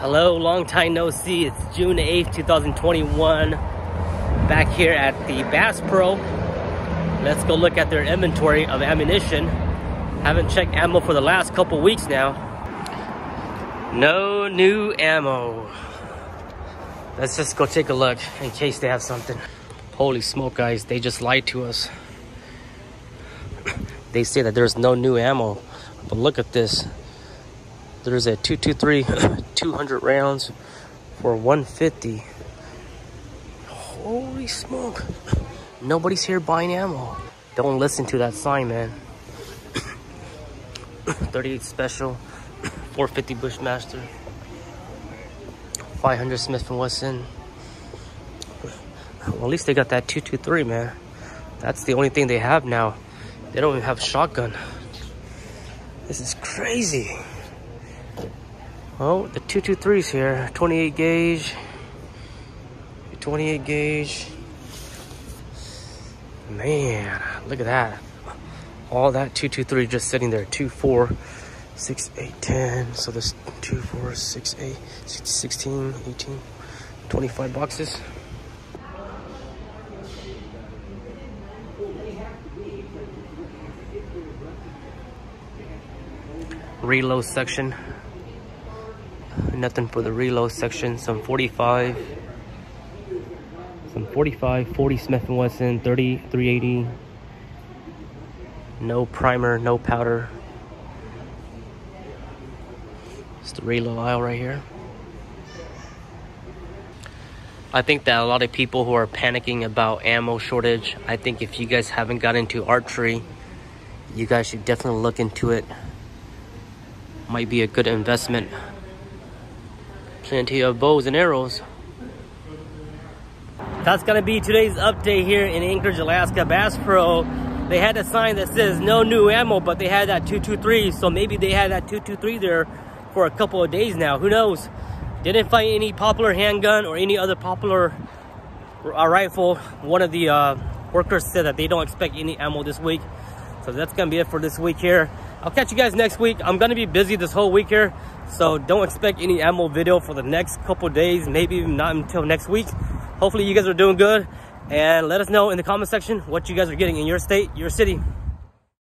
Hello, long time no see. It's June 8th, 2021. Back here at the Bass Pro. Let's go look at their inventory of ammunition. Haven't checked ammo for the last couple weeks now. No new ammo. Let's just go take a look in case they have something. Holy smoke, guys. They just lied to us. They say that there's no new ammo. But look at this. There's a 223 200 rounds for 150 Holy smoke. Nobody's here buying ammo. Don't listen to that sign, man. 38 special, 450 Bushmaster, 500 Smith & Wesson. Well, at least they got that 223, man. That's the only thing they have now. They don't even have a shotgun. This is crazy. Oh, the 223's here. 28 gauge. 28 gauge. Man, look at that. All that 223 just sitting there. 2, 4, 6, 8, 10. So this 2, 4, 6, 8, 16, 18, 25 boxes. Reload section nothing for the reload section. Some 45 some 45 40 smith & wesson 30 380 no primer no powder. It's the reload aisle right here. I think that a lot of people who are panicking about ammo shortage, I think if you guys haven't got into archery, you guys should definitely look into it. Might be a good investment plenty of bows and arrows. That's gonna be today's update here in Anchorage, Alaska Bass Pro. They had a sign that says no new ammo, but they had that 223, so maybe they had that 223 there for a couple of days now. Who knows? Didn't find any popular handgun or any other popular uh, rifle. One of the uh, workers said that they don't expect any ammo this week. So that's gonna be it for this week here. I'll catch you guys next week. I'm gonna be busy this whole week here. So don't expect any ammo video for the next couple days, maybe not until next week. Hopefully you guys are doing good. And let us know in the comment section what you guys are getting in your state, your city.